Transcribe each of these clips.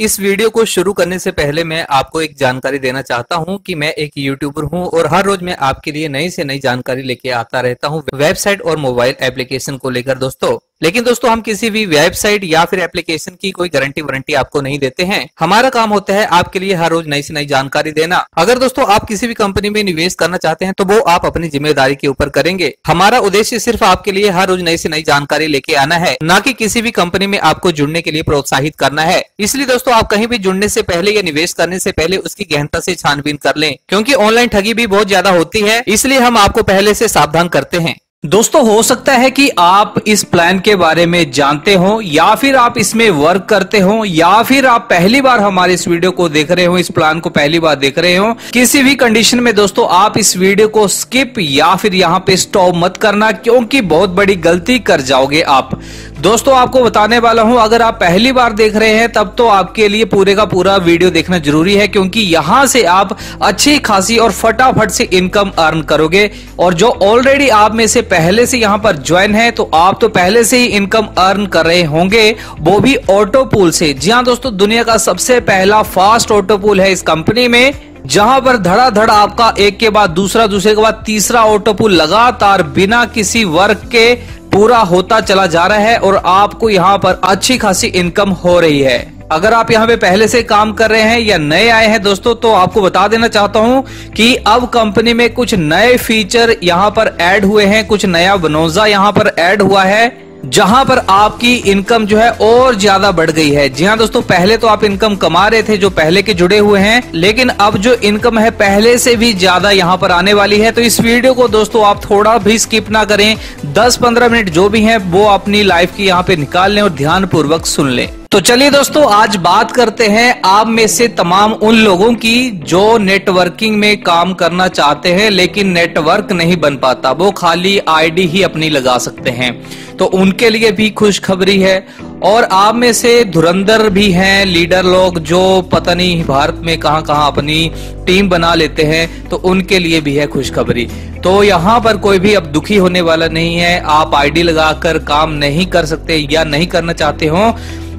इस वीडियो को शुरू करने से पहले मैं आपको एक जानकारी देना चाहता हूँ कि मैं एक यूट्यूबर हूँ और हर रोज मैं आपके लिए नई से नई जानकारी लेके आता रहता हूँ वेबसाइट और मोबाइल एप्लीकेशन को लेकर। दोस्तों लेकिन दोस्तों, हम किसी भी वेबसाइट या फिर एप्लीकेशन की कोई गारंटी वारंटी आपको नहीं देते हैं। हमारा काम होता है आपके लिए हर रोज नई से नई जानकारी देना। अगर दोस्तों, आप किसी भी कंपनी में निवेश करना चाहते हैं तो वो आप अपनी ज़िम्मेदारी के ऊपर करेंगे। हमारा उद्देश्य सिर्फ़ आपके लिए हर रोज नई से नई जानकारी लेके आना है, न कि किसी भी कंपनी में आपको जुड़ने के लिए प्रोत्साहित करना है। इसलिए दोस्तों, आप कहीं भी जुड़ने से पहले या निवेश करने से पहले उसकी गहनता से छानबीन कर लें, क्योंकि ऑनलाइन ठगी भी बहुत ज़्यादा होती है, इसलिए हम आपको पहले से सावधान करते हैं। दोस्तों, हो सकता है कि आप इस प्लान के बारे में जानते हो, या फिर आप इसमें वर्क करते हो, या फिर आप पहली बार हमारे इस वीडियो को देख रहे हो, इस प्लान को पहली बार देख रहे हो, किसी भी कंडीशन में दोस्तों, आप इस वीडियो को स्किप या फिर यहाँ पे स्टॉप मत करना, क्योंकि बहुत बड़ी गलती कर जाओगे आप। दोस्तों, आपको बताने वाला हूँ, अगर आप पहली बार देख रहे हैं, तब तो आपके लिए पूरे का पूरा वीडियो देखना ज़रूरी है, क्योंकि यहाँ से आप अच्छी, खासी और फटाफट से इनकम अर्न करोगे। और जो ऑलरेडी आप में से पहले से यहाँ पर ज्वाइन है तो आप तो पहले से ही इनकम अर्न कर रहे होंगे। वो भी ऑटो पूल से। जी हाँ दोस्तों, दुनिया का सबसे पहला फास्ट ऑटो पूल है इस कंपनी में, जहाँ पर धड़ाधड़ आपका एक के बाद दूसरा, दूसरे के बाद तीसरा ऑटो पुल लगातार बिना किसी वर्क के पूरा होता चला जा रहा है और आपको यहाँ पर अच्छी खासी इनकम हो रही है। अगर आप यहाँ पे पहले से काम कर रहे हैं या नए आए हैं दोस्तों तो आपको बता देना चाहता हूँ कि अब कंपनी में कुछ नए फीचर यहाँ पर ऐड हुए हैं, कुछ नया बनोजा यहाँ पर ऐड हुआ है। जहाँ पर आपकी इनकम जो है और ज़्यादा बढ़ गई है। जी हाँ दोस्तों, पहले तो आप इनकम कमा रहे थे जो पहले के जुड़े हुए हैं, लेकिन अब जो इनकम है पहले से भी ज़्यादा यहाँ पर आने वाली है। तो इस वीडियो को दोस्तों आप थोड़ा भी स्किप ना करें 10-15 मिनट जो भी है, वो अपनी लाइफ की यहाँ पे निकाल लें और ध्यान पूर्वक सुन लें। तो चलिए दोस्तों, आज बात करते हैं आप में से तमाम उन लोगों की जो नेटवर्किंग में काम करना चाहते हैं, लेकिन नेटवर्क नहीं बन पाता। वो खाली आईडी ही अपनी लगा सकते हैं। तो उनके लिए भी खुशखबरी है। और आप में से धुरंधर भी हैं लीडर लोग जो पता नहीं भारत में कहाँ कहाँ अपनी टीम बना लेते हैं तो उनके लिए भी है खुशखबरी। तो यहाँ पर कोई भी अब दुखी होने वाला नहीं है। आप आईडी लगाकर काम नहीं कर सकते या नहीं करना चाहते हो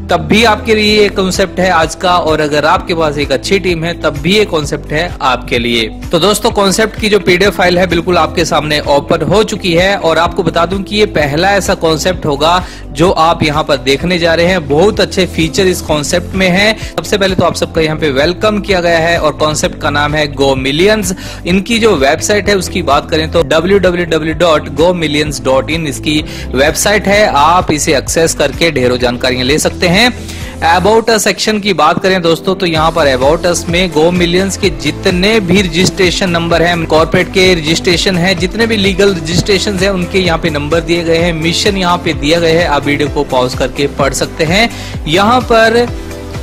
तब भी आपके लिए ये कॉन्सेप्ट है आज का, और अगर आपके पास एक अच्छी टीम है, तब भी ये कॉन्सेप्ट है आपके लिए। तो दोस्तों कॉन्सेप्ट की जो पीडीएफ फ़ाइल है, बिल्कुल आपके सामने ओपन हो चुकी है, और आपको बता दूँ कि ये पहला ऐसा कॉन्सेप्ट होगा जो आप यहाँ पर देखने जा रहे हैं। बहुत अच्छे फीचर इस कॉन्सेप्ट में है। सबसे पहले तो आप सबका यहाँ पे वेलकम किया गया है, और कॉन्सेप्ट का नाम है गो मिलियंस इनकी जो वेबसाइट है, उसकी बात करें तो www.gomillions.in इसकी वेबसाइट है। आप इसे एक्सेस करके ढेरों जानकारियाँ ले सकते हैं। अबाउट सेक्शन की बात करें दोस्तों तो यहाँ पर अबाउट अस में गो मिलियंस के जितने भी रजिस्ट्रेशन नंबर हैं कॉर्पोरेट के रजिस्ट्रेशन हैं, जितने भी लीगल रजिस्ट्रेशन हैं, उनके यहाँ पे नंबर दिए गए हैं मिशन यहाँ पे दिया गया है। आप वीडियो को पॉज करके पढ़ सकते हैं। यहाँ पर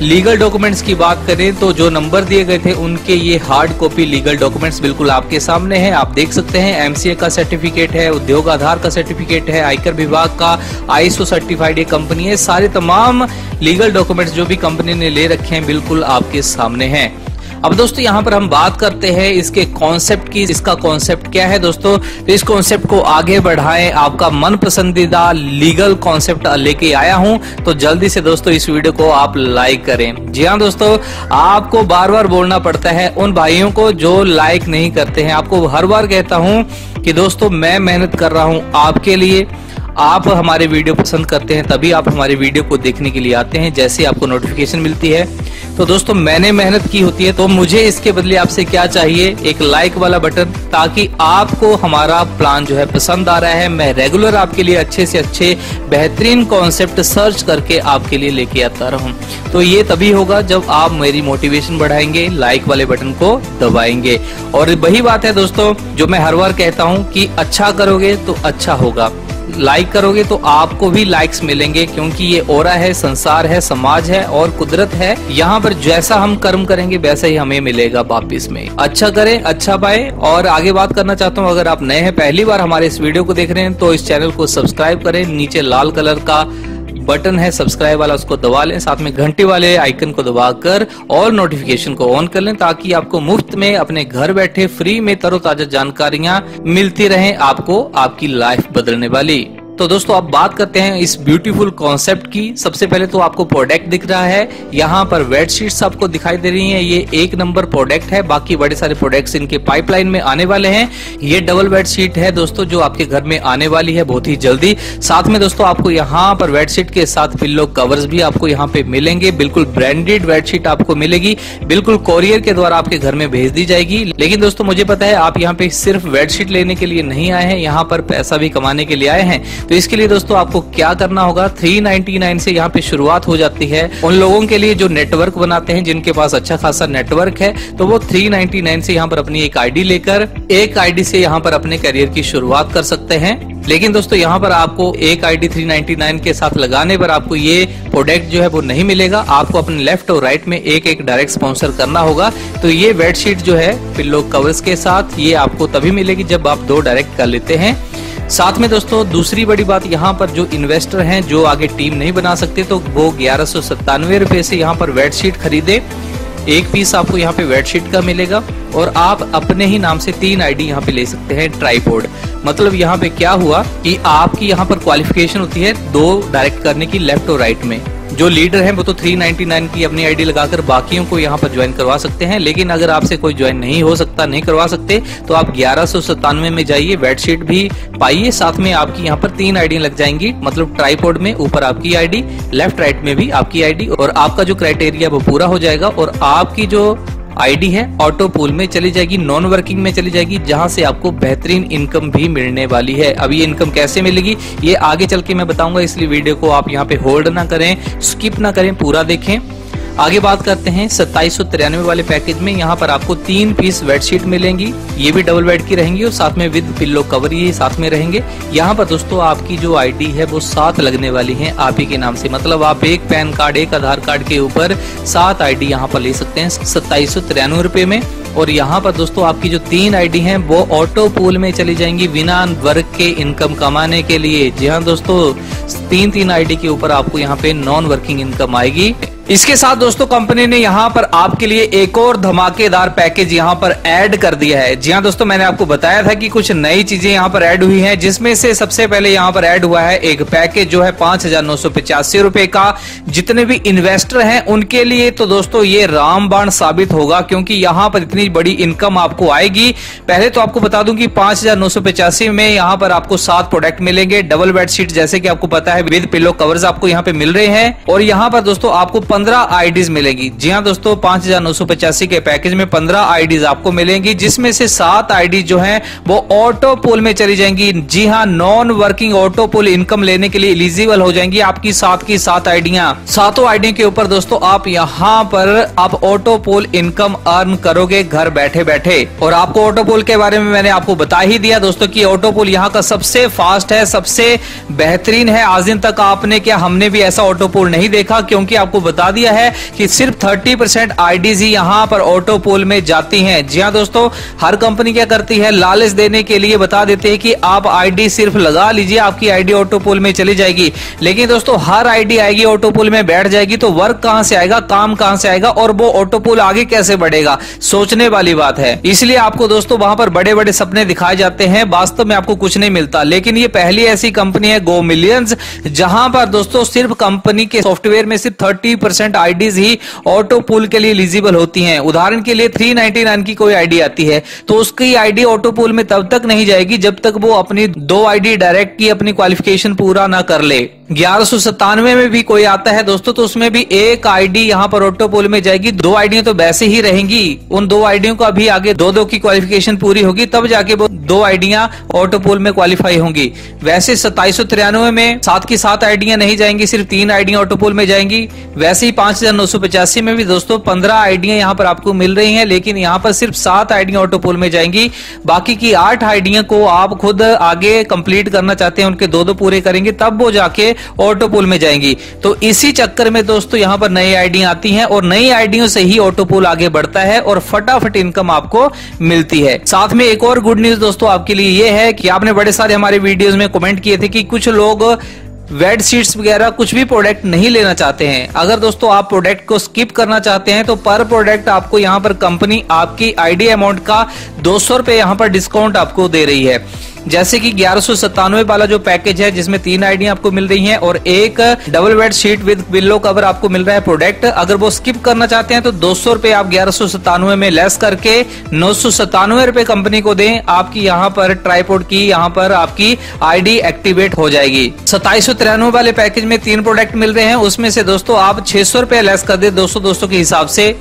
लीगल डॉक्यूमेंट्स की बात करें तो जो नंबर दिए गए थे, उनके ये हार्ड कॉपी लीगल डॉक्यूमेंट्स बिल्कुल आपके सामने हैं। आप देख सकते हैं एमसीए का सर्टिफिकेट है, उद्योग आधार का सर्टिफिकेट है, आयकर विभाग का आईएसओ सर्टिफाइड ये कंपनी है। सारे तमाम लीगल डॉक्यूमेंट्स जो भी कंपनी ने ले रखे हैं, बिल्कुल आपके सामने हैं। अब दोस्तों, यहाँ पर हम बात करते हैं इसके कॉन्सेप्ट की, इसका कॉन्सेप्ट क्या है दोस्तों? तो इस कॉन्सेप्ट को आगे बढ़ाएँ। आपका मन पसंदीदा लीगल कॉन्सेप्ट लेके आया हूँ। तो जल्दी से दोस्तों, इस वीडियो को आप लाइक करें। जी हाँ दोस्तों, आपको बार बार बोलना पड़ता है उन भाइयों को जो लाइक नहीं करते हैं। आपको हर बार कहता हूँ कि दोस्तों, मैं मेहनत कर रहा हूँ आपके लिए। आप हमारे वीडियो पसंद करते हैं, तभी आप हमारे वीडियो को देखने के लिए आते हैं। जैसे आपको नोटिफिकेशन मिलती है तो दोस्तों, मैंने मेहनत की होती है तो मुझे इसके बदले आपसे क्या चाहिए? एक लाइक वाला बटन ताकि आपको हमारा प्लान जो है पसंद आ रहा है। मैं रेगुलर आपके लिए अच्छे से अच्छे बेहतरीन कॉन्सेप्ट सर्च करके आपके लिए लेके आता रहूँ। तो ये तभी होगा जब आप मेरी मोटिवेशन बढ़ाएँगे लाइक वाले बटन को दबाएँगे। और वही बात है दोस्तों, जो मैं हर बार कहता हूँ कि अच्छा करोगे तो अच्छा होगा। लाइक करोगे तो आपको भी लाइक्स मिलेंगे, क्योंकि ये ओरा है, संसार है, समाज है और कुदरत है। यहाँ पर जैसा हम कर्म करेंगे, वैसा ही हमें मिलेगा वापिस में। अच्छा करें अच्छा पाए। और आगे बात करना चाहता हूँ, अगर आप नए हैं, पहली बार हमारे इस वीडियो को देख रहे हैं तो इस चैनल को सब्सक्राइब करें। नीचे लाल कलर का बटन है सब्सक्राइब वाला, उसको दबा लें। साथ में घंटे वाले आइकन को दबाकर और नोटिफिकेशन को ऑन कर लें ताकि आपको मुफ़्त में अपने घर बैठे फ्री में तरोताजा जानकारियाँ मिलती रहें आपको, आपकी लाइफ बदलने वाली। तो दोस्तों, अब बात करते हैं इस ब्यूटीफुल कॉन्सेप्ट की। सबसे पहले तो आपको प्रोडक्ट दिख रहा है। यहाँ पर बेड शीट्स आपको दिखाई दे रही हैं। ये एक नंबर प्रोडक्ट है। बाकी बड़े सारे प्रोडक्ट्स इनके पाइपलाइन में आने वाले हैं। ये डबल बेड शीट है दोस्तों, जो आपके घर में आने वाली है बहुत ही जल्दी। साथ में दोस्तों, आपको यहाँ पर बेड शीट के साथ पिल्लो कवर्स भी आपको यहाँ पे मिलेंगे। बिल्कुल ब्रांडेड बेड शीट आपको मिलेगी। बिल्कुल कोरियर के द्वारा आपके घर में भेज दी जाएगी। लेकिन दोस्तों, मुझे पता है, आप यहाँ पे सिर्फ़ बेडशीट लेने के लिए नहीं आए हैं। यहाँ पर पैसा भी कमाने के लिए आए हैं। तो इसके लिए दोस्तों आपको क्या करना होगा? 399 से यहाँ पे शुरुआत हो जाती है। उन लोगों के लिए जो नेटवर्क बनाते हैं, जिनके पास अच्छा खासा नेटवर्क है तो वो 399 से यहाँ पर अपनी एक आईडी लेकर, एक आईडी से यहाँ पर अपने करियर की शुरुआत कर सकते हैं। लेकिन दोस्तों यहाँ पर आपको एक आई डी थ्री आईडी 399 के साथ लगाने पर आपको ये प्रोडक्ट जो है वो नहीं मिलेगा। आपको अपने लेफ़्ट और राइट में एक एक डायरेक्ट स्पॉन्सर करना होगा। तो ये बेडशीट जो है पिल्लो कवर्स के साथ ये आपको तभी मिलेगी जब आप दो डायरेक्ट कर लेते हैं। साथ में दोस्तों, दूसरी बड़ी बात यहाँ पर जो इन्वेस्टर हैं, जो आगे टीम नहीं बना सकते तो वो ग्यारह सौ सत्तानवे रुपए से यहाँ पर बेडशीट खरीदे। एक पीस आपको यहाँ पे बेडशीट का मिलेगा और आप अपने ही नाम से तीन आईडी यहाँ पे ले सकते हैं ट्राईपोर्ड मतलब यहाँ पे क्या हुआ कि आपकी यहाँ पर क्वालिफिकेशन होती है दो डायरेक्ट करने की लेफ़्ट और राइट में। जो लीडर हैं वो तो 399 की अपनी आईडी लगाकर बाकियों को यहाँ पर ज्वाइन करवा सकते हैं, लेकिन अगर आपसे कोई ज्वाइन नहीं हो सकता, नहीं करवा सकते तो आप ग्यारह में जाइए बेडशीट भी पाइए, साथ में आपकी यहाँ पर तीन आईडी लग जाएँगी मतलब ट्राईपोर्ड में ऊपर आपकी आईडी, लेफ़्ट राइट में भी आपकी आईडी, और आपका जो क्राइटेरिया वो पूरा हो जाएगा, और आपकी जो आईडी है ऑटो पूल में चली जाएगी नॉन वर्किंग में चली जाएगी, जहाँ से आपको बेहतरीन इनकम भी मिलने वाली है। अब ये इनकम कैसे मिलेगी, ये आगे चल के मैं बताऊँगा, इसलिए वीडियो को आप यहाँ पे होल्ड ना करें स्किप ना करें, पूरा देखें। आगे बात करते हैं, सत्ताईस वाले पैकेज में यहाँ पर आपको तीन पीस बेडशीट मिलेंगी। ये भी डबल बेड की रहेंगी और साथ में विद पिल्लो कवर ये साथ में रहेंगे। यहाँ पर दोस्तों आपकी जो आईडी है, वो सात लगने वाली है आप ही के नाम से। मतलब आप एक पैन कार्ड, एक आधार कार्ड के ऊपर सात आईडी यहाँ पर ले सकते हैं, सत्ताईस सौ तिरानवे रुपए में। और यहाँ पर दोस्तों आपकी जो तीन आईडी हैं, वो ऑटो पूल में चली जाएँगी बिना वर्क के इनकम कमाने के लिए। जी हाँ दोस्तों तीन तीन आईडी के ऊपर आपको यहाँ पे नॉन वर्किंग इनकम आएगी। इसके साथ दोस्तों कंपनी ने यहाँ पर आपके लिए एक और धमाकेदार पैकेज यहाँ पर ऐड कर दिया है। जी हाँ दोस्तों, मैंने आपको बताया था कि कुछ नई चीज़ें यहाँ पर ऐड हुई हैं, जिसमें से सबसे पहले यहाँ पर ऐड हुआ है एक पैकेज जो है पाँच हज़ार नौ सौ पचासी रुपए का। जितने भी इन्वेस्टर हैं, उनके लिए तो दोस्तों, ये रामबाण साबित होगा, क्योंकि यहाँ पर इतनी बड़ी इनकम आपको आएगी। पहले तो आपको बता दूँ कि पाँच हज़ार नौ सौ पचासी में यहाँ पर आपको सात प्रोडक्ट मिलेंगे। डबल बेडशीट जैसे कि आपको पता है विद पिलो कवर्स आपको यहाँ पे मिल रहे हैं। और यहाँ पर दोस्तों, आपको पंद्रह आईडीज मिलेगी। जी हाँ दोस्तों, पाँच हज़ार नौ सौ पचासी के पैकेज में पंद्रह आईडीज आपको मिलेंगी, जिसमें से सात आईडी जो है, वो ऑटो पोल में चली जाएँगी। जी हाँ non working auto pool income लेने के लिए एलिजिबल हो जाएँगी आपकी सात की सात आईडिया सातों आईडी के ऊपर दोस्तों, आप यहाँ पर आप ऑटो पोल इनकम अर्न करोगे घर बैठे बैठे और आपको ऑटो पोल के बारे में मैंने आपको बता ही दिया दोस्तों की ऑटो पोल यहाँ का सबसे फास्ट है, सबसे बेहतरीन है। आज दिन तक आपने क्या हमने भी ऐसा ऑटो पोल नहीं देखा? क्योंकि आपको बता दिया है कि सिर्फ़ 30 परसेंट आईडीज यहाँ पर ऑटो पोल में जाती हैं। जी हाँ दोस्तों, हर कंपनी क्या करती है? लालच देने के लिए बता देते हैं कि आप आईडी सिर्फ़ लगा लीजिए, आपकी आईडी ऑटो पोल में चली जाएगी। लेकिन दोस्तों, हर आईडी आएगी ऑटो पोल में बैठ जाएगी तो वर्क कहाँ से आएगा? काम कहाँ से आएगा? और वो ऑटो पोल आगे कैसे बढ़ेगा? सोचने वाली बात है। इसलिए आपको दोस्तों, वहाँ पर बड़े बड़े सपने दिखाए जाते हैं। वास्तव में आपको कुछ नहीं मिलता। लेकिन ये पहली ऐसी कंपनी है गो मिलियंस जहाँ पर दोस्तों, सिर्फ़ कंपनी के सॉफ्टवेयर में सिर्फ़ थर्टी परसेंट आईडीज ही ऑटो पुल के लिए एलिजिबल होती हैं। उदाहरण के लिए 399 की कोई आईडी आती है तो उसकी आईडी ऑटो पुल में तब तक नहीं जाएगी जब तक वो अपनी दो आईडी डायरेक्ट की अपनी क्वालिफिकेशन पूरा ना कर ले। ग्यारह में भी कोई आता है दोस्तों तो उसमें भी एक आईडी यहाँ पर ऑटो पोल में जाएगी। दो आईडियाँ तो वैसे ही रहेंगी। उन दो आईडियों का भी आगे दो दो की क्वालिफिकेशन पूरी होगी, तब जाके वो दो आईडियाँ ऑटो पोल में क्वालिफाई होंगी। वैसे सत्ताईस में सात की सात आईडियाँ नहीं जाएँगी, सिर्फ़ तीन आईडियाँ ऑटो पोल में जाएँगी। वैसे ही पाँच में भी दोस्तों, पंद्रह आईडियाँ यहाँ पर आपको मिल रही है, लेकिन यहाँ पर सिर्फ़ सात आईडियाँ ऑटो पोल में जाएँगी। बाकी की आठ आईडिया को आप खुद आगे कंप्लीट करना चाहते हैं, उनके दो दो पूरे करेंगे, तब वो जाके ऑटो पोल में जाएँगी। तो इसी चक्कर में दोस्तों, यहाँ पर नई आईडियाँ आती हैं और नई आईडियों से ही ऑटो पोल आगे बढ़ता है और फटाफट इनकम आपको मिलती है। साथ में एक और गुड न्यूज़ दोस्तों आपके लिए ये है कि आपने बड़े सारे हमारे वीडियोस में कमेंट किए थे कि कुछ लोग वेड सीट्स वगैरह कुछ भी प्रोडक्ट नहीं लेना चाहते हैं। अगर दोस्तों आप प्रोडक्ट को स्किप करना चाहते हैं तो पर प्रोडक्ट आपको यहाँ पर कंपनी आपकी आईडी अमाउंट का दो सौ रुपए यहाँ पर डिस्काउंट आपको दे रही है। जैसे कि ग्यारह वाला जो पैकेज है, जिसमें तीन आईडी आपको मिल रही है और एक double bed sheet with pillow cover आपको मिल रहा है प्रोडक्ट अगर वो स्किप करना चाहते हैं तो दो सौ आप ग्यारह में लेस करके नौ सौ सतानवे रुपए कंपनी को दें। आपकी यहाँ पर ट्राईपोर्ट की, यहाँ पर आपकी आईडी एक्टिवेट हो जाएगी। सताइस वाले पैकेज में तीन प्रोडक्ट मिल रहे हैं। उसमें से दोस्तों, आप छह सौ लेस कर दे दो सौ दोस्तों के हिसाब से।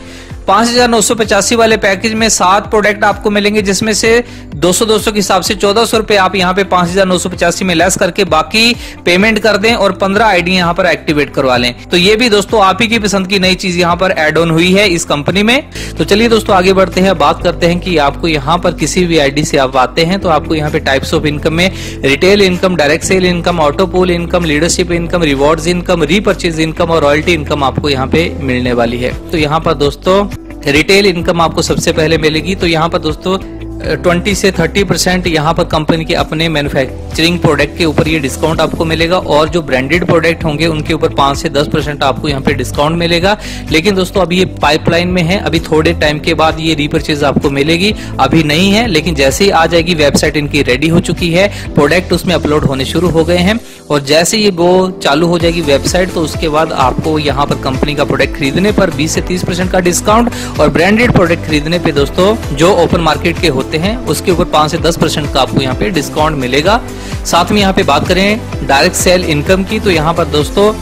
पाँच हज़ार नौ सौ पचासी वाले पैकेज में सात प्रोडक्ट आपको मिलेंगे, जिसमें से 200 200 के हिसाब से चौदह सौ रुपए आप यहाँ पे पाँच हज़ार नौ सौ पचासी में लेस करके बाकी पेमेंट कर दें और पंद्रह आईडी यहाँ पर एक्टिवेट करवा लें। तो ये भी दोस्तों आप ही की पसंद की नई चीज़ यहाँ पर एड ऑन हुई है इस कंपनी में। तो चलिए दोस्तों आगे बढ़ते हैं, बात करते हैं कि आपको यहाँ पर किसी भी आईडी से आप आते हैं तो आपको यहाँ पे टाइप्स ऑफ़ इनकम में retail income direct sale income auto pool income leadership income reward income repurchase income और रॉयल्टी इनकम आपको यहाँ पे मिलने वाली है। तो यहाँ पर दोस्तों रिटेल इनकम आपको सबसे पहले मिलेगी। तो यहाँ पर दोस्तों 20 से 30 परसेंट यहाँ पर कंपनी के अपने मैन्युफैक्चरिंग प्रोडक्ट के ऊपर ये डिस्काउंट आपको मिलेगा और जो ब्रांडेड प्रोडक्ट होंगे उनके ऊपर 5 से 10 परसेंट आपको यहाँ पे डिस्काउंट मिलेगा। लेकिन दोस्तों, अभी ये पाइपलाइन में है। अभी थोड़े टाइम के बाद ये रीपर्चेज आपको मिलेगी। अभी नहीं है, लेकिन जैसे ही आ जाएगी वेबसाइट इनकी रेडी हो चुकी है। प्रोडक्ट उसमें अपलोड होने शुरू हो गए हैं। और जैसे ये वो चालू हो जाएगी वेबसाइट तो उसके बाद आपको यहाँ पर कंपनी का प्रोडक्ट खरीदने पर 20 से 30 परसेंट का डिस्काउंट और ब्रांडेड प्रोडक्ट खरीदने पर दोस्तों, जो ओपन मार्केट के हैं, उसके ऊपर 5 से 10 परसेंट का आपको यहाँ पे डिस्काउंट मिलेगा। साथ में यहाँ पे बात करें डायरेक्ट सेल इनकम की तो यहाँ पर दोस्तों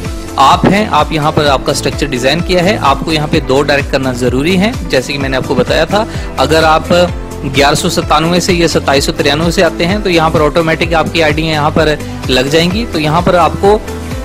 आप हैं, आप यहाँ पर आपका स्ट्रक्चर डिज़ाइन किया है। आपको यहाँ पे दो डायरेक्ट करना ज़रूरी है, जैसे कि मैंने आपको बताया था। अगर आप ग्यारह सौ से या सत्ताईस सौ आते हैं तो यहाँ पर ऑटोमेटिक आपकी आईडी यहाँ पर लग जाएँगी। तो यहाँ पर आपको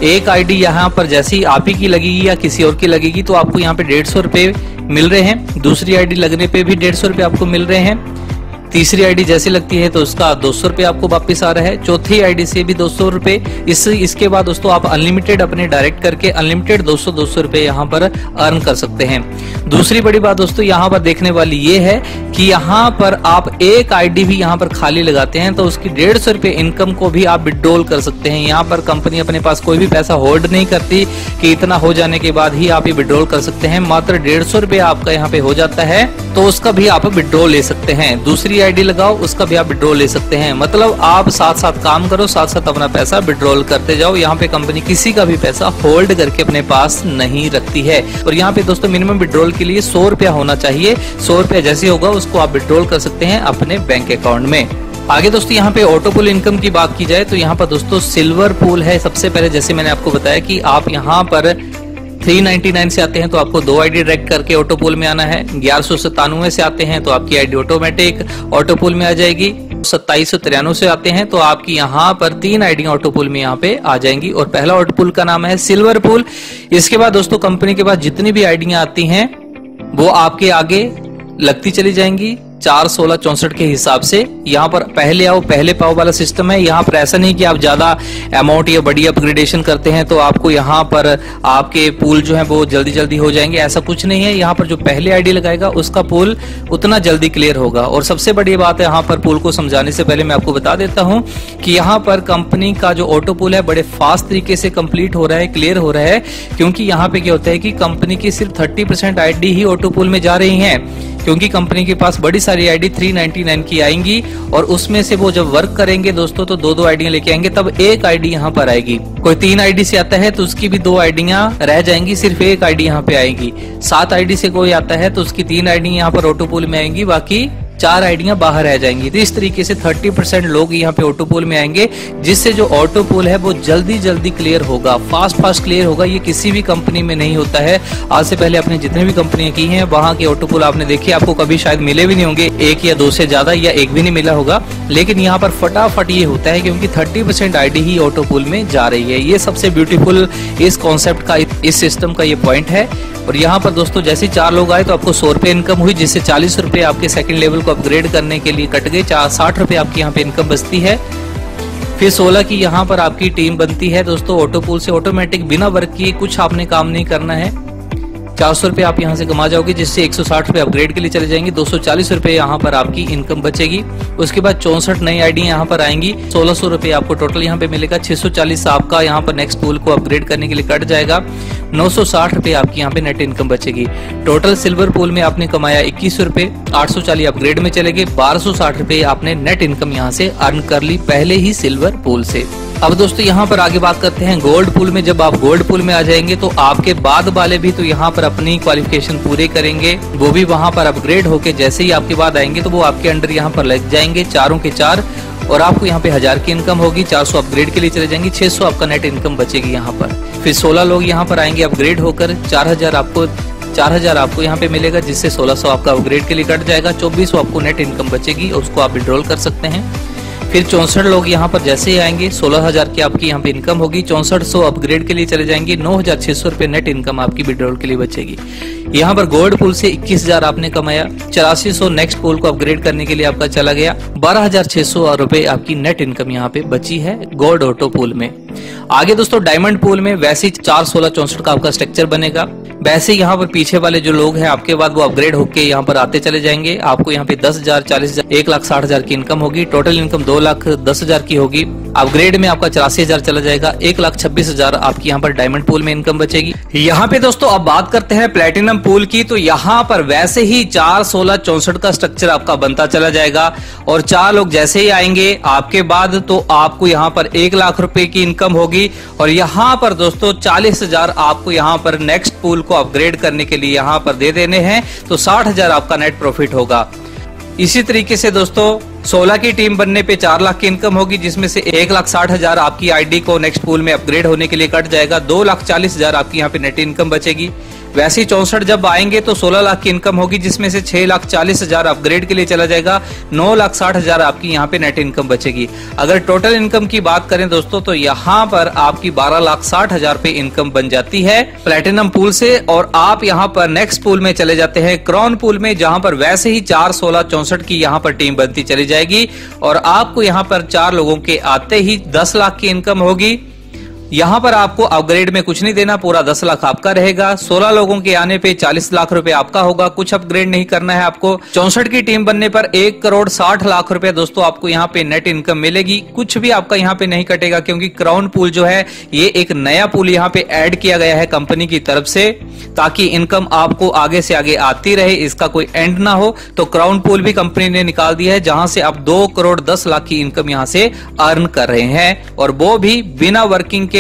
एक आईडी यहाँ पर जैसे आप ही की लगेगी या किसी और की लगेगी तो आपको यहाँ पे डेढ़ सौ रुपए मिल रहे हैं। दूसरी आईडी लगने पे भी डेढ़ सौ रुपए आपको मिल रहे हैं। तीसरी आईडी जैसी लगती है तो उसका दो सौ रुपए आपको वापस आ रहा है। चौथी आईडी से भी दो सौ रुपए इस, इसके बाद दोस्तों आप अनलिमिटेड अपने डायरेक्ट करके अनलिमिटेड दो सौ दो सौ रुपए यहाँ पर अर्न कर सकते हैं। दूसरी बड़ी बात दोस्तों यहाँ पर देखने वाली ये है कि यहाँ पर आप एक आईडी भी यहाँ पर खाली लगाते हैं तो उसकी डेढ़ सौ रुपए इनकम को भी आप विड्रोल कर सकते हैं। यहाँ पर कंपनी अपने पास कोई भी पैसा होल्ड नहीं करती कि इतना हो जाने के बाद ही आप ये विड्रोल कर सकते हैं। मात्र डेढ़ सौ रुपए आपका यहाँ पे हो जाता है तो उसका भी आप विड्रोल ले सकते हैं। दूसरी आईडी लगाओ, उसका भी आप विड्रोल ले सकते हैं। मतलब आप साथ साथ काम करो साथ साथ अपना पैसा विड्रोल करते जाओ। यहाँ पे कंपनी किसी का भी पैसा होल्ड करके अपने पास नहीं रखती है। और यहाँ पे दोस्तों मिनिमम विड्रोल के लिए सौ रुपया होना चाहिए। सौ रुपया जैसे होगा, उसको आप विड्रोल कर सकते हैं अपने बैंक अकाउंट में। आगे दोस्तों, यहाँ पे ऑटो पुल इनकम की बात की जाए तो यहाँ पर दोस्तों सिल्वर पूल है सबसे पहले। जैसे मैंने आपको बताया कि आप यहाँ पर 399 से आते हैं तो आपको दो आईडी डायरेक्ट करके ऑटो पुल में आना है। ग्यारह सौ आते हैं तो आपकी आईडी ऑटोमेटिक ऑटो पुल में आ जाएगी। सत्ताईस सौ तिरानवे से आते हैं तो आपकी यहाँ पर तीन आईडी ऑटो पुल में यहाँ पे आ जाएँगी और पहला ऑटो पुल का नाम है सिल्वर पुल इसके बाद दोस्तों कंपनी के पास जितनी भी आईडियाँ आती हैं, वो आपके आगे लगती चली जाएँगी। चार सोलह चौसठ के हिसाब से यहाँ पर पहले आओ, पहले पाओ वाला सिस्टम है। यहाँ पर ऐसा नहीं कि आप ज़्यादा अमाउंट या बड़ी अपग्रेडेशन करते हैं तो आपको यहाँ पर आपके पूल जो है वो जल्दी जल्दी हो जाएँगे। ऐसा कुछ नहीं है। यहाँ पर जो पहले आईडी लगाएगा, उसका पूल उतना जल्दी क्लियर होगा। और सबसे बड़ी बात है, यहाँ पर पूल को समझाने से पहले मैं आपको बता देता हूँ कि यहाँ पर कंपनी का जो ऑटो पूल है, बड़े फास्ट तरीके से कंप्लीट हो रहा है क्लियर हो रहा है। क्योंकि यहाँ पे क्या होता है कि कंपनी की सिर्फ़ थर्टी परसेंट ही ऑटो पूल में जा रही है। क्योंकि कंपनी के पास बड़ी सारी आईडी 399 की आएँगी और उसमें से वो जब वर्क करेंगे दोस्तों तो दो दो आईडिया लेके आएँगे, तब एक आईडी यहाँ पर आएगी। कोई तीन आईडी से आता है तो उसकी भी दो आईडिया रह जाएँगी, सिर्फ़ एक आईडी यहाँ पे आएगी। सात आईडी से कोई आता है तो उसकी तीन आईडी यहाँ पर ऑटोपोल में आएँगी, बाकी चार आइडियाँ बाहर रह जाएँगी। तो इस तरीके से 30 परसेंट लोग यहाँ पे ऑटो पोल में आएँगे, जिससे जो ऑटो पोल है, वो जल्दी जल्दी क्लियर होगा। फास्ट फास्ट क्लियर होगा, ये किसी भी कंपनी में नहीं होता है। आज से पहले आपने जितने भी कंपनियाँ की हैं, वहाँ के ऑटो पोल आपने देखे, आपको कभी शायद मिले भी नहीं होंगे, एक या दो से ज़्यादा या एक भी नहीं मिला होगा। लेकिन यहाँ पर फटाफट ये होता है क्योंकि थर्टी परसेंट आईडी ही ऑटो पोल में जा रही है। ये सबसे ब्यूटीफुल इस कॉन्सेप्ट का, इस सिस्टम का ये पॉइंट है। और यहाँ पर दोस्तों, जैसे चार लोग आए तो आपको सौ रुपए इनकम हुई, जिससे चालीस रुपए आपके सेकंड लेवल को अपग्रेड करने के लिए कट गए। चार साठ रुपए आपकी यहाँ पे इनकम बचती है। फिर 16 की यहाँ पर आपकी टीम बनती है। दोस्तों ऑटो पूल से ऑटोमेटिक बिना वर्क किए कुछ आपने काम नहीं करना है। चार सौ रुपए आप यहाँ से कमा जाओगे, जिससे एक सौ साठ रुपए अपग्रेड के लिए चले जाएँगे। दो सौ चालीस रुपए यहाँ पर आपकी इनकम बचेगी। उसके बाद चौसठ नई आईडी यहाँ पर आएँगी। सोलह सौ रुपए आपको टोटल यहाँ पे मिलेगा। छह सौ चालीस आपका यहाँ पर नेक्स्ट पूल को अपग्रेड करने के लिए कट जाएगा। नौ सौ साठ रुपए आपकी यहाँ पे नेट इनकम बचेगी। टोटल सिल्वर पूल में आपने कमाया इक्कीस रुपए आठ सौ चालीस अपग्रेड में चले गए, बारह सौ साठ रुपए आपने नेट इनकम यहाँ से अर्न कर ली पहले ही सिल्वर पूल से। अब दोस्तों यहाँ पर आगे बात करते हैं गोल्ड पूल में जब आप गोल्ड पूल में आ जाएँगे तो आपके बाद वाले भी तो यहाँ पर अपनी क्वालिफिकेशन पूरे करेंगे। वो भी वहाँ पर अपग्रेड होके जैसे ही आपके बाद आएँगे तो वो आपके अंडर यहाँ पर लग जाएँगे, चारों के चार। और आपको यहाँ पे हज़ार की इनकम होगी 400 अपग्रेड के लिए चले जाएँगे 600 आपका नेट इनकम बचेगी यहाँ पर। फिर 16 लोग यहाँ पर आएँगे अपग्रेड होकर 4000 आपको 4000 आपको यहाँ पे मिलेगा, जिससे 1600 आपका अपग्रेड के लिए कट जाएगा 2400 आपको नेट इनकम बचेगी, उसको आप विड्रॉल कर सकते हैं। फिर चौसठ लोग यहाँ पर जैसे ही आएँगे, सोलह हज़ार की आपकी यहाँ पे इनकम होगी, चौसठ सौ अपग्रेड के लिए चले जाएँगे, नौ हज़ार छह सौ नेट इनकम आपकी विड्रॉल के लिए बचेगी। यहाँ पर गोल्ड पुल से इक्कीस हज़ार आपने कमाया, चौरासी सौ नेक्स्ट पुल को अपग्रेड करने के लिए आपका चला गया, बारह हज़ार छह सौ रुपए आपकी नेट इनकम यहाँ पे बची है गोल्ड ऑटो पुल में। आगे दोस्तों डायमंड पुल में वैसे ही चार सोलह चौसठ का आपका स्ट्रक्चर बनेगा। वैसे यहाँ पर पीछे वाले जो लोग हैं, आपके बाद वो अपग्रेड होके यहाँ पर आते चले जाएँगे। आपको यहाँ पे दस हज़ार, चालीस हज़ार, एक लाख, साठ हज़ार की इनकम होगी। टोटल इनकम दो लाख, दस हज़ार की होगी। अपग्रेड में आपका चौरासी हज़ार चला जाएगा। एक लाख, छब्बीस हज़ार आपकी यहाँ पर डायमंड पूल में इनकम बचेगी। यहाँ पे दोस्तों, अब बात करते हैं प्लेटिनम पूल की। तो यहाँ पर वैसे ही चार सोलह चौसठ का स्ट्रक्चर आपका बनता चला जाएगा। और चार लोग जैसे ही आएँगे आपके बाद तो आपको यहाँ पर एक लाख रुपए की इनकम होगी। और यहाँ पर दोस्तों, चालीस हज़ार आपको यहाँ पर नेक्स्ट पूल को अपग्रेड करने के लिए यहाँ पर दे देने हैं तो साठ हज़ार आपका नेट प्रॉफिट होगा। इसी तरीके से दोस्तों 16 की टीम बनने पे चार लाख की इनकम होगी, जिसमें से एक लाख साठ हज़ार आपकी आईडी को नेक्स्ट पूल में अपग्रेड होने के लिए कट जाएगा। दो लाख चालीस हज़ार आपकी यहाँ पे नेट इनकम बचेगी। वैसे चौसठ जब आएँगे तो 16 लाख की इनकम होगी, जिसमें से 6 लाख चालीस हज़ार अपग्रेड के लिए चला जाएगा 9 लाख साठ हज़ार आपकी यहाँ पे नेट इनकम बचेगी। अगर टोटल इनकम की बात करें दोस्तों तो यहाँ पर आपकी 12 लाख साठ हज़ार पे इनकम बन जाती है प्लेटिनम पूल से, और आप यहाँ पर नेक्स्ट पूल में चले जाते हैं क्रॉन पूल में, जहाँ पर वैसे ही चार सोलह चौसठ की यहाँ पर टीम बनती चली जाएगी, और आपको यहाँ पर चार लोगों के आते ही दस लाख की इनकम होगी। यहाँ पर आपको अपग्रेड में कुछ नहीं देना, पूरा दस लाख आपका रहेगा। सोलह लोगों के आने पे चालीस लाख रुपए आपका होगा। कुछ अपग्रेड नहीं करना है आपको। चौसठ की टीम बनने पर एक करोड़ साठ लाख रुपए दोस्तों आपको यहाँ पे नेट इनकम मिलेगी। कुछ भी आपका यहाँ पे नहीं कटेगा, क्योंकि क्राउन पूल जो है, ये एक नया पूल यहाँ पे एड किया गया है कंपनी की तरफ़ से, ताकि इनकम आपको आगे से आगे आती रहे, इसका कोई एंड ना हो। तो क्राउन पूल भी कंपनी ने निकाल दिया है, जहाँ से आप दो करोड़ दस लाख की इनकम यहाँ से अर्न कर रहे हैं। और वो भी बिना वर्किंग के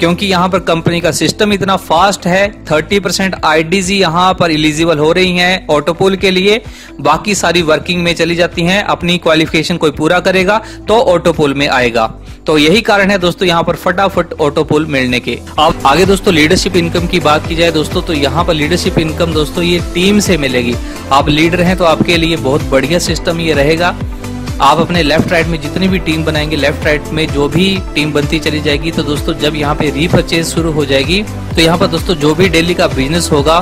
क्योंकि यहाँ पर कंपनी का सिस्टम इतना फास्ट है 30 परसेंट आईडीजी यहाँ पर इलिजिबल हो रही हैं ऑटोपोल के लिए। बाकी सारी वर्किंग में चली जाती हैं, अपनी क्वालिफिकेशन कोई पूरा करेगा तो ऑटोपोल में आएगा। तो यही कारण है दोस्तों यहाँ पर फटाफट ऑटोपोल मिलने के। अब आगे दोस्तों लीडरशिप इनकम की बात की जाए दोस्तों तो यहाँ पर लीडरशिप इनकम दोस्तों ये टीम से मिलेगी। आप लीडर हैं तो आपके लिए बहुत बढ़िया सिस्टम ये रहेगा। आप अपने लेफ़्ट राइट में जितनी भी टीम बनाएँगे लेफ़्ट राइट में जो भी टीम बनती चली जाएगी तो दोस्तों जब यहाँ पे रीपर्चेज शुरू हो जाएगी तो यहाँ पर दोस्तों जो भी डेली का बिज़नेस होगा,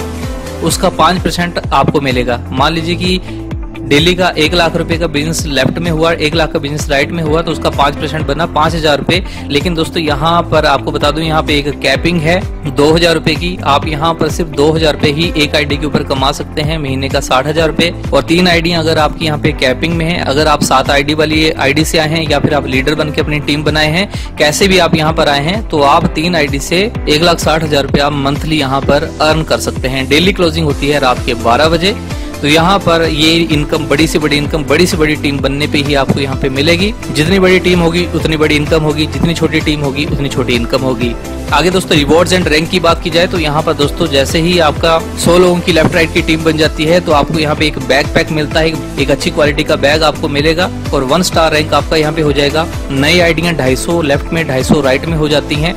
उसका पाँच परसेंट आपको मिलेगा। मान लीजिए कि दिल्ली का एक लाख रुपए का बिज़नेस लेफ़्ट में हुआ, एक लाख का बिज़नेस राइट में हुआ तो उसका पाँच परसेंट बना, पाँच हज़ार रुपए। लेकिन दोस्तों, यहाँ पर आपको बता दूँ, यहाँ पे एक कैपिंग है, दो हज़ार रुपए की। आप यहाँ पर सिर्फ़ दो हज़ार रुपए ही एक आईडी के ऊपर कमा सकते हैं, महीने का साठ हज़ार रुपए। और तीन आईडी अगर आपकी यहाँ पे कैपिंग में है, अगर आप सात आईडी वाली आईडी से आए हैं, या फिर आप लीडर बन के अपनी टीम बनाए हैं, कैसे भी आप यहाँ पर आए हैं तो आप तीन आईडी से एक लाख साठ हज़ार रुपए आप मंथली यहाँ पर अर्न कर सकते हैं। डेली क्लोजिंग होती है रात के बारह बजे। तो यहाँ पर ये इनकम, बड़ी से बड़ी इनकम, बड़ी से बड़ी टीम बनने पे ही आपको यहाँ पे मिलेगी। जितनी बड़ी टीम होगी, उतनी बड़ी इनकम होगी। जितनी छोटी टीम होगी, उतनी छोटी इनकम होगी। आगे दोस्तों रिवॉर्ड्स एंड रैंक की बात की जाए तो यहाँ पर दोस्तों, जैसे ही आपका सौ लोगों की लेफ़्ट राइट की टीम बन जाती है तो आपको यहाँ पे एक बैग पैक मिलता है। एक अच्छी क्वालिटी का बैग आपको मिलेगा और वन स्टार रैंक आपका यहाँ पे हो जाएगा। नई आइडिया ढाई लेफ़्ट में, ढाई राइट में हो जाती है।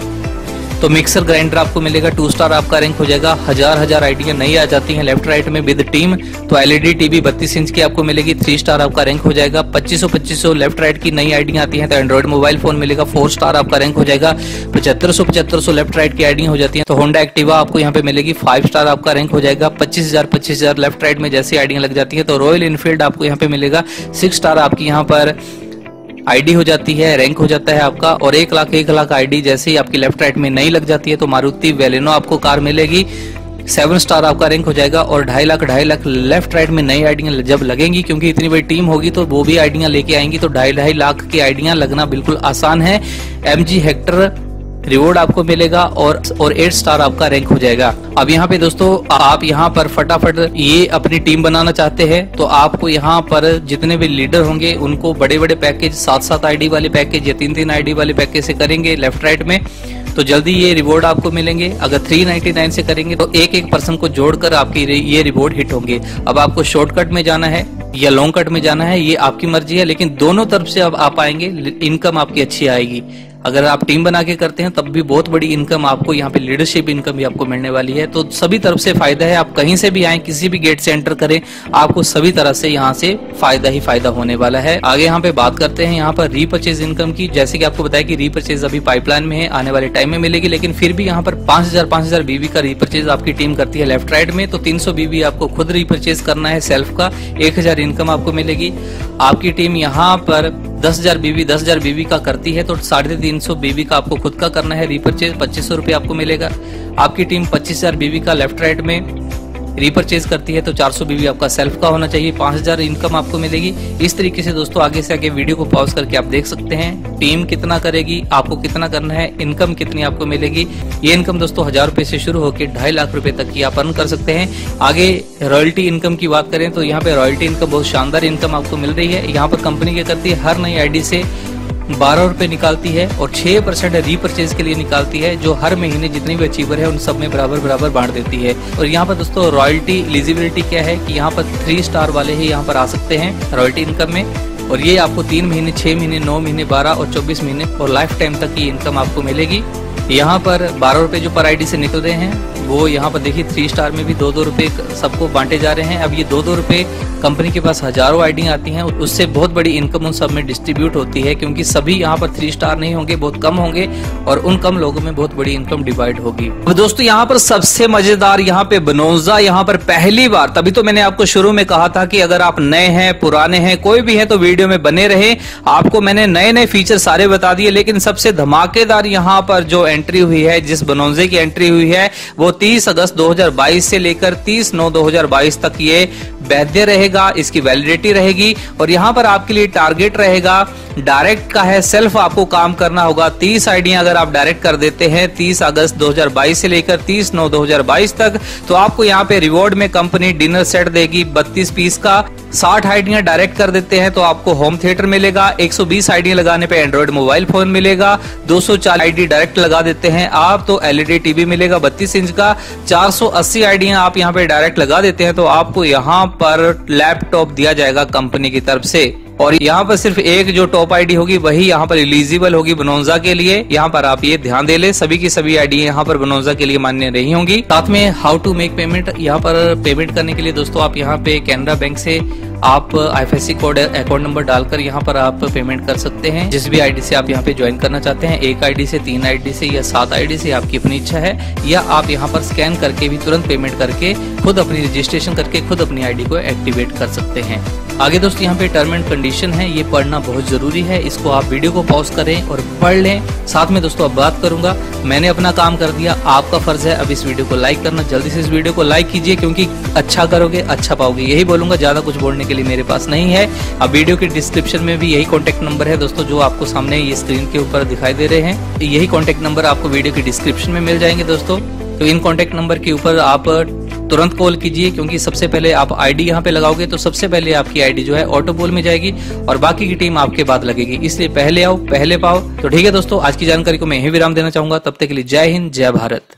तो मिक्सर ग्राइंडर आपको मिलेगा टू स्टार आपका रैंक हो जाएगा, हज़ार हज़ार आइडिया नई आ जाती हैं लेफ़्ट राइट में विद टीम तो एलईडी टीवी बत्तीस इंच की आपको मिलेगी थ्री स्टार आपका रैंक हो जाएगा, पच्चीस पच्चीस लेफ़्ट राइट की नई आइडिया आती है तो एंड्रॉइड मोबाइल फ़ोन मिलेगा फोर स्टार आपका रैंक हो जाएगा पचहत्तर सौ पचहत्तर सौ लेफ़्ट राइट की आइडिया हो जाती है तो होंडा एक्टिवा आपको यहाँ पे मिलेगी फाइव स्टार आपका रैंक हो जाएगा, पच्चीस हज़ार पच्चीस हज़ार लेफ़्ट राइट में जैसी आइडिया लग जाती है तो रॉयल इनफील्ड आपको यहाँ पे मिलेगा सिक्स स्टार आपकी यहाँ पर आईडी हो जाती है रैंक हो जाता है आपका और एक लाख एक लाख आईडी जैसे ही आपकी लेफ़्ट राइट में नहीं लग जाती है तो मारुति वेलेनो आपको कार मिलेगी। सेवन स्टार आपका रैंक हो जाएगा और ढाई लाख ढाई लाख लेफ़्ट राइट में नई आइडिया जब लगेंगी क्योंकि इतनी बड़ी टीम होगी तो वो भी आइडिया लेके आएँगी तो ढाई ढाई लाख की आइडिया लगना बिल्कुल आसान है। एम जी हेक्टर रिवॉर्ड आपको मिलेगा और और एट स्टार आपका रैंक हो जाएगा। अब यहाँ पे दोस्तों, आप यहाँ पर फटाफट ये अपनी टीम बनाना चाहते हैं तो आपको यहाँ पर जितने भी लीडर होंगे, उनको बड़े बड़े पैकेज सात सात आईडी वाले पैकेज या तीन तीन आईडी वाले पैकेज से करेंगे लेफ़्ट राइट में। तो जल्दी ये रिवॉर्ड आपको मिलेंगे। अगर 399 से करेंगे तो एक एक पर्सन को जोड़कर आपकी ये रिवॉर्ड हिट होंगे। अब आपको शॉर्टकट में जाना है या लॉन्ग कट में जाना है, ये आपकी मर्ज़ी है, लेकिन दोनों तरफ़ से अब आप आएँगे इनकम आपकी अच्छी आएगी। अगर आप टीम बना के करते हैं, तब भी बहुत बड़ी इनकम आपको यहाँ पे लीडरशिप इनकम भी आपको मिलने वाली है। तो सभी तरफ़ से फ़ायदा है। आप कहीं से भी आए, किसी भी गेट से एंटर करें, आपको सभी तरह से यहाँ से फ़ायदा ही फ़ायदा होने वाला है। आगे यहाँ पे बात करते हैं, यहाँ पर रीपर्चेज इनकम की। जैसे कि आपको बताया कि रीपर्चेज अभी पाइपलाइन में है, आने वाले टाइम में मिलेगी, लेकिन फिर भी यहाँ पर पाँच हज़ार पाँच हज़ार बीबी का रीपर्चेज आपकी टीम करती है लेफ़्ट राइट में। तो तीन सौ बीबी आपको खुद रीपर्चेज करना है सेल्फ का। एक हज़ार इनकम आपको मिलेगी। आपकी टीम यहाँ पर दस हज़ार बीबी दस हज़ार बीबी का करती है तो साढ़े तीन सौ बीबी का आपको खुद का करना है रिपर्चेज पच्चीस सौ रुपये आपको मिलेगा। आपकी टीम पच्चीस हज़ार बीबी का लेफ़्ट राइट में रीपरचेज करती है तो 400 बीबी आपका सेल्फ का होना चाहिए। 5000 इनकम आपको मिलेगी। इस तरीके से दोस्तों, आगे से आगे वीडियो को पॉज करके आप देख सकते हैं। टीम कितना करेगी, आपको कितना करना है इनकम कितनी आपको मिलेगी। ये इनकम दोस्तों, हज़ार रुपए से शुरू होकर ढाई लाख रुपए तक की आप अर्न कर सकते हैं। आगे रॉयल्टी इनकम की बात करें तो यहाँ पे रॉयल्टी इनकम बहुत शानदार इनकम आपको मिल रही है। यहाँ पर कंपनी क्या करती है, हर नई आईडी से बारह रूपए निकालती है और छह परसेंट रीपरचेज के लिए निकालती है, जो हर महीने जितने भी अचीवर है, उन सब में बराबर बराबर बांट देती है। और यहाँ पर दोस्तों रॉयल्टी एलिजिबिलिटी क्या है कि यहाँ पर थ्री स्टार वाले ही यहाँ पर आ सकते हैं रॉयल्टी इनकम में। और ये आपको तीन महीने, छह महीने, नौ महीने, बारह और चौबीस महीने और लाइफ टाइम तक की इनकम आपको मिलेगी। यहाँ पर बारह रुपए जो पर आईडी से निकल रहे हैं, वो यहाँ पर देखिए थ्री स्टार में भी दो दो रुपए सबको बांटे जा रहे हैं। अब ये दो दो रुपए कंपनी के पास हज़ारों आईडी आती हैं उससे बहुत बड़ी इनकम उन सब में डिस्ट्रीब्यूट होती है, क्योंकि सभी यहाँ पर थ्री स्टार नहीं होंगे, बहुत कम होंगे और उन कम लोगों में बहुत बड़ी इनकम डिवाइड होगी। अब दोस्तों, यहाँ पर सबसे मज़ेदार यहाँ पे बनोजा यहाँ पर पहली बार, तभी तो मैंने आपको शुरू में कहा था कि अगर आप नए हैं, पुराने हैं, कोई भी है तो वीडियो में बने रहे। आपको मैंने नए नए फीचर सारे बता दिए, लेकिन सबसे धमाकेदार यहाँ पर जो एंट्री हुई है, जिस बनोजे की एंट्री हुई है, वो 30 अगस्त 2022 से लेकर 30 नौ 2022 तक ये वैध रहेगा, इसकी वैलिडिटी रहेगी और यहाँ पर आपके लिए टारगेट रहेगा डायरेक्ट का है सेल्फ आपको काम करना होगा 30 आईडिया अगर आप डायरेक्ट कर देते हैं 30 अगस्त 2022 से लेकर 30 नौ 2022 तक तो आपको यहाँ पे रिवॉर्ड में कंपनी डिनर सेट देगी 32 पीस का 60 आईडिया डायरेक्ट कर देते हैं तो आपको होम थिएटर मिलेगा 120 आईडी लगाने पे एंड्रॉइड मोबाइल फ़ोन मिलेगा 240 आईडी डायरेक्ट लगा देते हैं आप तो एलईडी टीवी मिलेगा 32 इंच का 480 आईडिया आप यहाँ पे डायरेक्ट लगा देते हैं तो आपको यहाँ पर लैपटॉप दिया जाएगा कंपनी की तरफ़ से। और यहाँ पर सिर्फ़ एक जो टॉप आईडी होगी, वही यहाँ पर इलिजिबल होगी बनोजा के लिए। यहाँ पर आप ये ध्यान दे ले, सभी की सभी आईडी यहाँ पर बनोजा के लिए मान्य नहीं होंगी। साथ में हाउ टू मेक पेमेंट यहाँ पर पेमेंट करने के लिए दोस्तों आप यहाँ पे कैनरा बैंक से आप आई कोड अकाउंट नंबर डालकर यहाँ पर आप पेमेंट कर सकते हैं। जिस भी आईडी से आप यहाँ पे ज्वाइन करना चाहते हैं, एक आईडी से, तीन आईडी से या सात आईडी से आपकी अपनी इच्छा है, या आप यहाँ पर स्कैन करके भी तुरंत पेमेंट करके खुद अपनी रजिस्ट्रेशन करके खुद अपनी आईडी को एक्टिवेट कर सकते हैं। आगे दोस्तों, यहाँ पे टर्म एंड कंडीशन है, ये पढ़ना बहुत ज़रूरी है। इसको आप वीडियो को पॉज करें और पढ़ लें। साथ में दोस्तों, अब बात करूँगा, मैंने अपना काम कर दिया, आपका फ़र्ज़ है अब इस वीडियो को लाइक करना। जल्दी से इस वीडियो को लाइक कीजिए, क्योंकि अच्छा करोगे अच्छा पाओगे। यही बोलूँगा, ज़्यादा कुछ बोलने के लिए मेरे पास नहीं है। अब वीडियो के डिस्क्रिप्शन में भी यही कॉन्टेक्ट नंबर है दोस्तों, जो आपको सामने ये स्क्रीन के ऊपर दिखाई दे रहे हैं। यही कॉन्टेक्ट नंबर आपको वीडियो के डिस्क्रिप्शन में मिल जाएँगे दोस्तों। तो इन कॉन्टेक्ट नंबर के ऊपर आप तुरंत कॉल कीजिए, क्योंकि सबसे पहले आप आईडी यहाँ पे लगाओगे तो सबसे पहले आपकी आईडी जो है ऑटो पोल में जाएगी और बाकी की टीम आपके बाद लगेगी। इसलिए पहले आओ, पहले पाओ। तो ठीक है दोस्तों, आज की जानकारी को मैं यही विराम देना चाहूँगा। तब तक के लिए जय हिंद, जय भारत।